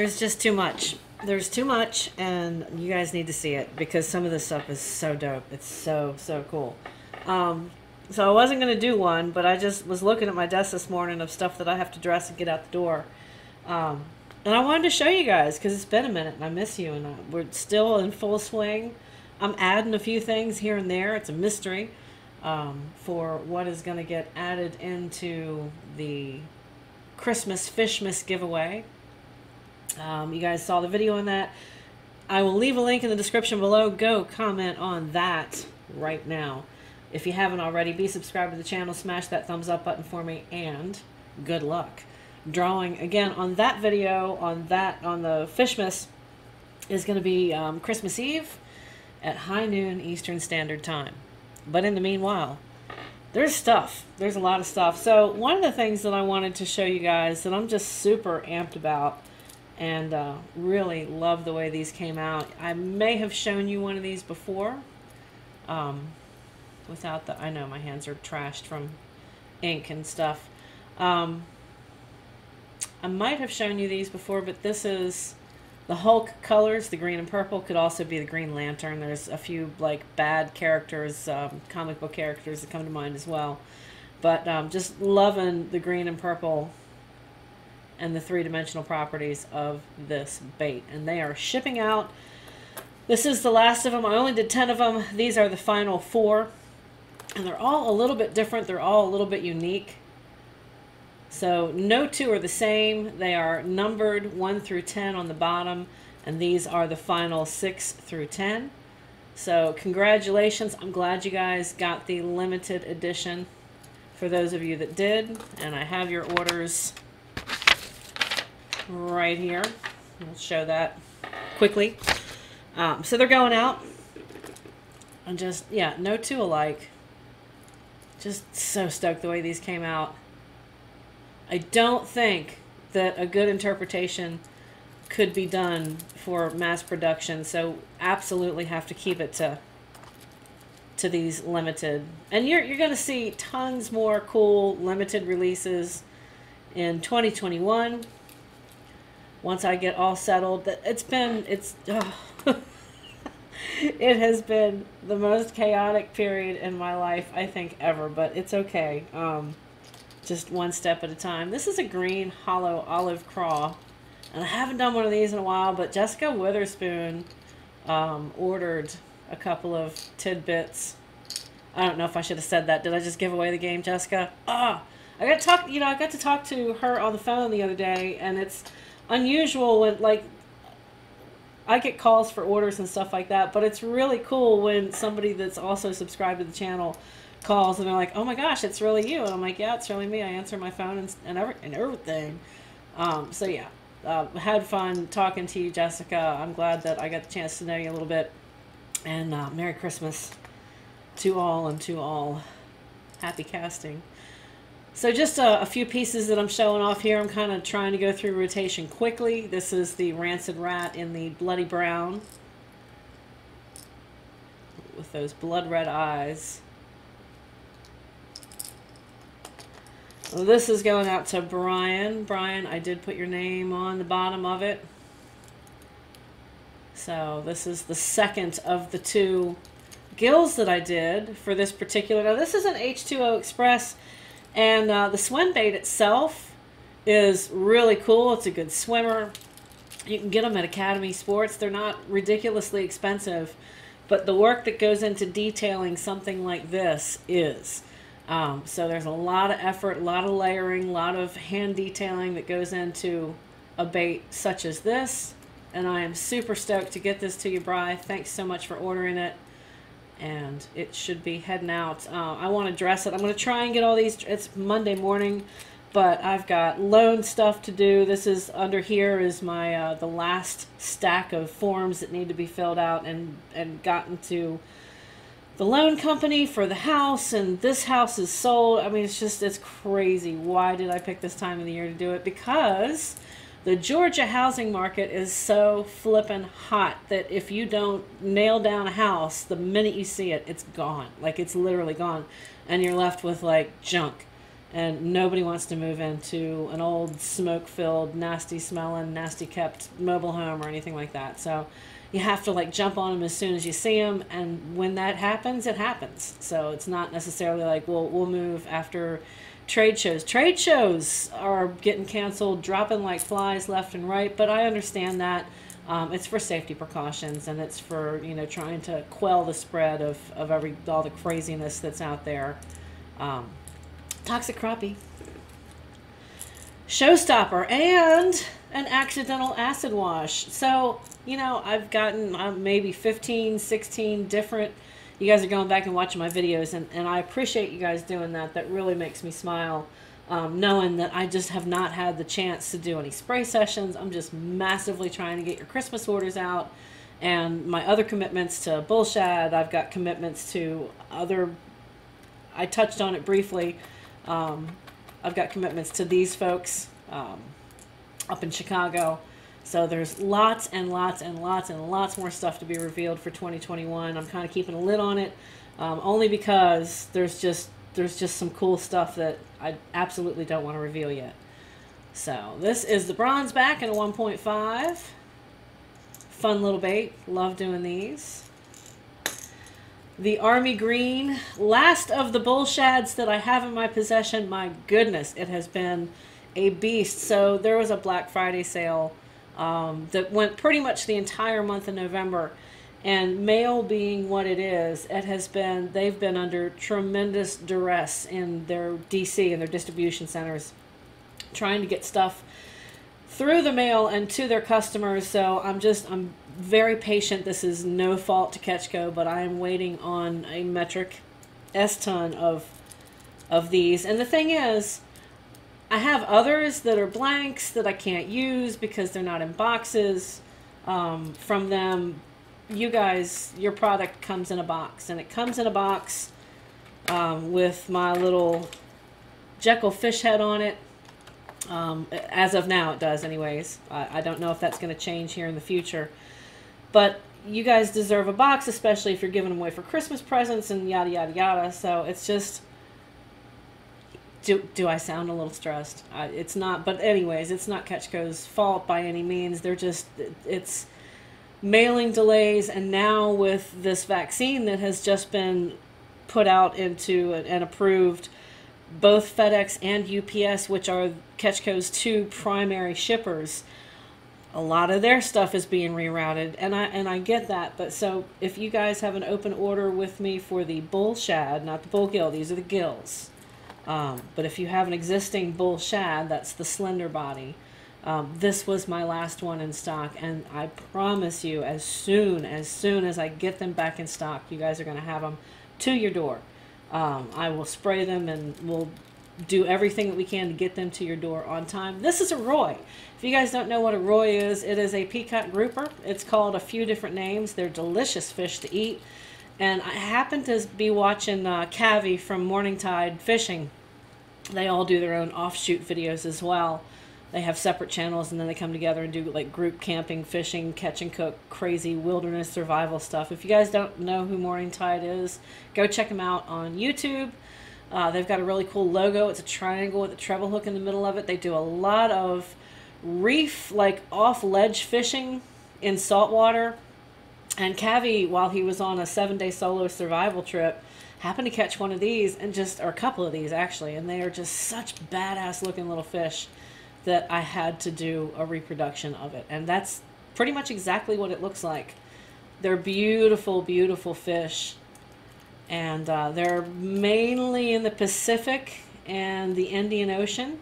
There's just too much. There's too much, and you guys need to see it because some of this stuff is so dope. It's so so cool. Um, so I wasn't gonna do one, but I just was looking at my desk this morning of stuff that I have to dress and get out the door. Um, and I wanted to show you guys because it's been a minute and I miss you, and I, we're still in full swing. I'm adding a few things here and there. It's a mystery um, for what is going to get added into the Christmas Fishmas giveaway. Um, you guys saw the video on that. I will leave a link in the description below. Go comment on that right now. If you haven't already, be subscribed to the channel, smash that thumbs up button for me, and good luck. Drawing again on that video, on that, on the Fishmas, is going to be um, Christmas Eve at high noon Eastern Standard Time. But in the meanwhile, there's stuff. There's a lot of stuff. So one of the things that I wanted to show you guys that I'm just super amped about and uh, really love the way these came out. I may have shown you one of these before. Um, without the, I know my hands are trashed from ink and stuff. Um, I might have shown you these before, but this is the Hulk colors, the green and purple, could also be the Green Lantern. There's a few like bad characters, um, comic book characters that come to mind as well. But um, just loving the green and purple and the three-dimensional properties of this bait. And they are shipping out. This is the last of them. I only did 10 of them. These are the final four. And they're all a little bit different. They're all a little bit unique. So no two are the same. They are numbered 1 through 10 on the bottom, and these are the final 6 through 10. So congratulations. I'm glad you guys got the limited edition for those of you that did. And I have your orders right here. I'll show that quickly. Um, so they're going out. And just, yeah, no two alike. Just so stoked the way these came out. I don't think that a good interpretation could be done for mass production. So absolutely have to keep it to to these limited. And you're you're going to see tons more cool limited releases in 2021 once I get all settled. It's been it's oh. it has been the most chaotic period in my life I think ever, but it's okay. Um just one step at a time. This is a green hollow olive craw. And I haven't done one of these in a while, but Jessica Witherspoon um, ordered a couple of tidbits. I don't know if I should have said that. Did I just give away the game, Jessica? Ah, I got to talk. You know, I got to talk to her on the phone the other day, and it's unusual when like I get calls for orders and stuff like that. But it's really cool when somebody that's also subscribed to the channel calls and they're like, "Oh my gosh, it's really you," and I'm like, "Yeah, it's really me." I answer my phone and and, every, and everything. Um, so yeah, uh, had fun talking to you, Jessica. I'm glad that I got the chance to know you a little bit, and uh, Merry Christmas to all and to all. Happy casting. So just a, a, few pieces that I'm showing off here. I'm kind of trying to go through rotation quickly. This is the Rancid Rat in the Bloody Brown with those blood red eyes. This is going out to Brian. Brian, I did put your name on the bottom of it. So this is the second of the two gills that I did for this particular. Now this is an H2O Express, and uh, the swim bait itself is really cool. It's a good swimmer. You can get them at Academy Sports. They're not ridiculously expensive, but the work that goes into detailing something like this is. Um, so there's a lot of effort, a lot of layering, a lot of hand detailing that goes into a bait such as this. And I am super stoked to get this to you, Bry. Thanks so much for ordering it. And it should be heading out. Uh, I want to dress it. I'm going to try and get all these. It's Monday morning, but I've got loan stuff to do. This is under here is my uh, the last stack of forms that need to be filled out and and gotten to the loan company for the house and this house is sold. I mean, it's just, it's crazy. Why did I pick this time of the year to do it? Because the Georgia housing market is so flippin' hot that if you don't nail down a house, the minute you see it, it's gone. Like it's literally gone. And you're left with like junk. and nobody wants to move into an old smoke filled nasty smelling nasty kept mobile home or anything like that so you have to like jump on them as soon as you see them and when that happens it happens. So it's not necessarily like well we'll move after trade shows. Trade shows are getting canceled dropping like flies left and right but i understand that um, it's for safety precautions and it's for you know trying to quell the spread of, of every all the craziness that's out there. Um, toxic crappie. Showstopper and an accidental acid wash. So you know i've gotten um, maybe 15 16 different you guys are going back and watching my videos and, and i appreciate you guys doing that. That really makes me smile um, knowing that i just have not had the chance to do any spray sessions. I'm just massively trying to get your christmas orders out and my other commitments to bullshad i've got commitments to other i touched on it briefly um, i've got commitments to these folks um, up in chicago so there's lots and lots and lots and lots more stuff to be revealed for 2021. I'm kind of keeping a lid on it, um, only because there's just there's just some cool stuff that I absolutely don't want to reveal yet. So this is the bronze back in a 1.5. Fun little bait. Love doing these. The Army Green, last of the bull shads that I have in my possession. My goodness, it has been a beast. So there was a Black Friday sale um, that went pretty much the entire month of November. And mail being what it is, it has been, they've been under tremendous duress in their DC and their distribution centers trying to get stuff through the mail and to their customers. So I'm just, I'm very patient. This is no fault to Catch Co, but I am waiting on a metric S ton of of these. And the thing is, I have others that are blanks that I can't use because they're not in boxes um, from them. You guys, your product comes in a box, and it comes in a box um, with my little Jekyll fish head on it. Um, as of now, it does, anyways. I, I don't know if that's going to change here in the future. But you guys deserve a box, especially if you're giving them away for Christmas presents and yada, yada, yada. So it's just do do I sound a little stressed? I, it's not, but anyways, it's not Catch Co's fault by any means. They're just it's mailing delays, and now with this vaccine that has just been put out into and approved, both FedEx and UPS, which are Catch Co's two primary shippers, a lot of their stuff is being rerouted, and I and I get that. But so if you guys have an open order with me for the bull shad, not the bull gill, these are the gills um, but if you have an existing bull shad, that's the slender body. Um, this was my last one in stock, and I promise you, as soon as soon as I get them back in stock, you guys are going to have them to your door. Um, I will spray them, and we'll do everything that we can to get them to your door on time. This is a Roy. If you guys don't know what a Roy is, it is a peacock grouper. It's called a few different names. They're delicious fish to eat. And I happened to be watching uh, Cavi from Morning Tide Fishing they all do their own offshoot videos as well. They have separate channels and then they come together and do like group camping, fishing, catch and cook, crazy wilderness survival stuff. If you guys don't know who Morning Tide is, go check them out on YouTube. Uh, they've got a really cool logo. It's a triangle with a treble hook in the middle of it. They do a lot of reef, like off ledge fishing in saltwater. And Cavi, while he was on a seven day solo survival trip, happened to catch one of these and just or a couple of these actually and they are just such badass looking little fish that I had to do a reproduction of it. And that's pretty much exactly what it looks like. They're beautiful beautiful fish. And uh, they're mainly in the Pacific and the Indian Ocean.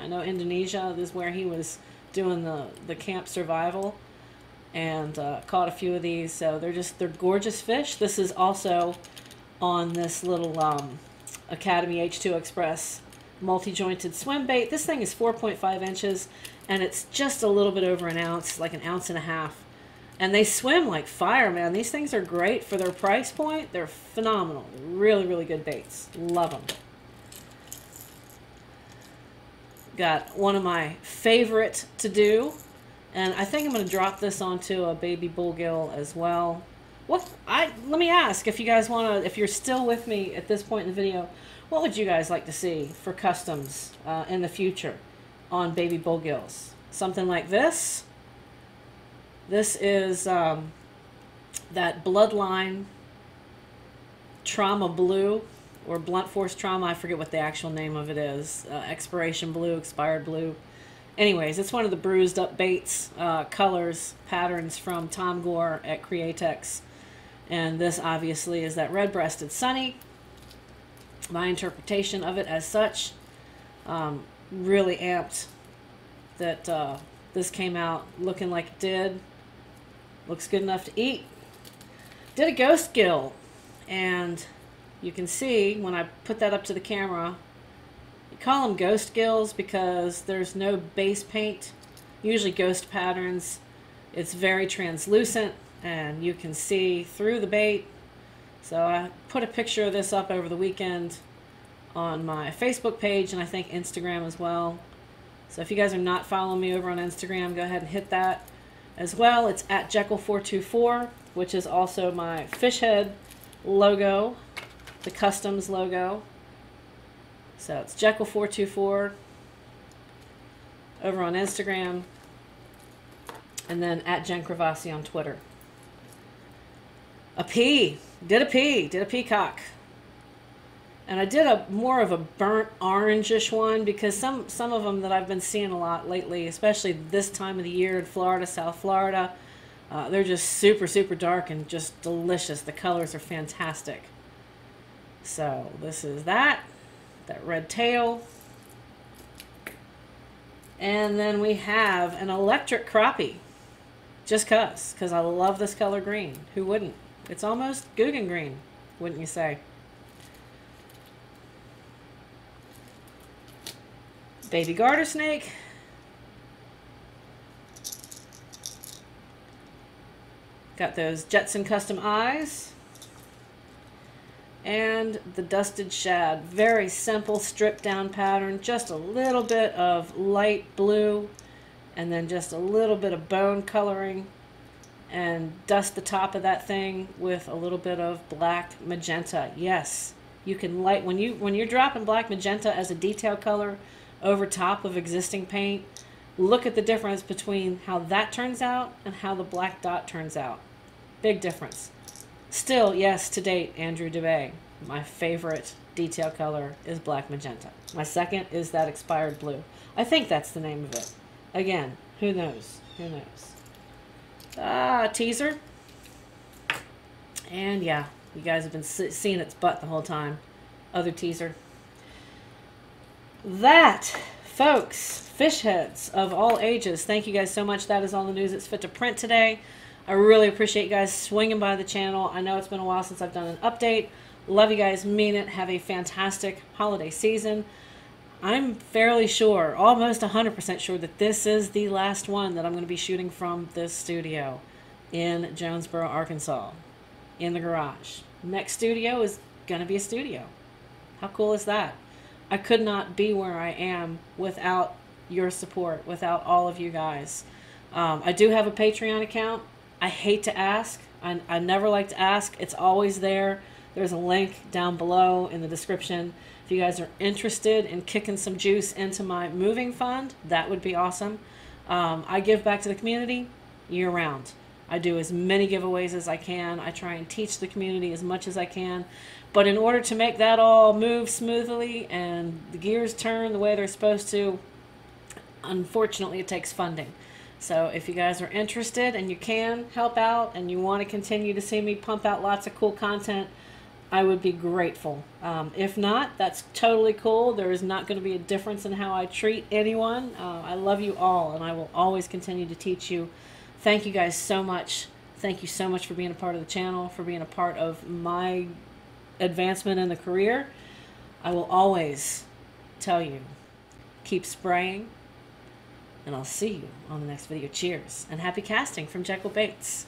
I know Indonesia is where he was doing the the camp survival and uh, caught a few of these. So they're just they're gorgeous fish. This is also on this little um, Academy H2O Express multi-jointed swim bait. This thing is 4.5 inches and it's just a little bit over an ounce, like an ounce and a half. And they swim like fire, man. These things are great for their price point. They're phenomenal. Really, really good baits. Love them. Got one of my favorite to do. And I think I'm going to drop this onto a baby bullgill as well. What I let me ask if you guys want to if you're still with me at this point in the video, What would you guys like to see for customs uh, in the future on baby bullgills? Something like this. This is um, that bloodline trauma blue or blunt force trauma. I forget what the actual name of it is. Uh, expiration blue, expired blue. Anyways, it's one of the bruised up baits, uh, colors, patterns from Tom Gore at Createx. And this obviously is that red breasted sunny. My interpretation of it as such um, really amped that uh, this came out looking like it did. Looks good enough to eat. Did a ghost gill, and you can see when I put that up to the camera, you call them ghost gills because there's no base paint. Usually ghost patterns, it's very translucent and you can see through the bait. So I put a picture of this up over the weekend on my Facebook page and I think Instagram as well. So if you guys are not following me over on Instagram, go ahead and hit that as well. It's at Jekyll424, which is also my fish head logo, the customs logo. So it's Jekyll424 over on Instagram, and then at Jen Kravassi on Twitter. A pea. Did a pea. Did a peacock. And I did a more of a burnt orangish one because some some of them that I've been seeing a lot lately, especially this time of the year in Florida, South Florida, uh, they're just super super dark and just delicious. The colors are fantastic. So this is that, that red tail. And then we have an electric crappie. Just cuz, because I love this color green. Who wouldn't? It's almost Googan green, wouldn't you say? Baby garter snake. Got those Jettson custom eyes. And the dusted shad. Very simple stripped down pattern. Just a little bit of light blue and then just a little bit of bone coloring and dust the top of that thing with a little bit of black magenta. Yes, you can light when you when you're dropping black magenta as a detail color over top of existing paint. Look at the difference between how that turns out and how the black dot turns out. Big difference. Still, yes, to date, Andrew DeBay. My favorite detail color is black magenta. My second is that expired blue. I think that's the name of it. Again, who knows? Who knows? Ah, teaser. And yeah, you guys have been seeing its butt the whole time. Other teaser. That, folks, fish heads of all ages. Thank you guys so much. That is all the news that's fit to print today. I really appreciate you guys swinging by the channel. I know it's been a while since I've done an update. Love you guys. Mean it. Have a fantastic holiday season. I'm fairly sure, almost 100% sure, that this is the last one that I'm going to be shooting from this studio in Jonesboro, Arkansas, in the garage. Next studio is going to be a studio. How cool is that? I could not be where I am without your support, without all of you guys. Um, I do have a Patreon account. I hate to ask. I, I never like to ask. It's always there. There's a link down below in the description. If you guys are interested in kicking some juice into my moving fund, that would be awesome. Um, I give back to the community year round. I do as many giveaways as I can. I try and teach the community as much as I can. But in order to make that all move smoothly and the gears turn the way they're supposed to, unfortunately, it takes funding. So if you guys are interested and you can help out and you want to continue to see me pump out lots of cool content, I would be grateful. Um, if not, that's totally cool. There is not going to be a difference in how I treat anyone. Uh, I love you all, and I will always continue to teach you. Thank you guys so much. Thank you so much for being a part of the channel, for being a part of my advancement in the career. I will always tell you, keep spraying, and I'll see you on the next video. Cheers, and happy casting from Jekyll Baits.